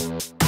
Yeah.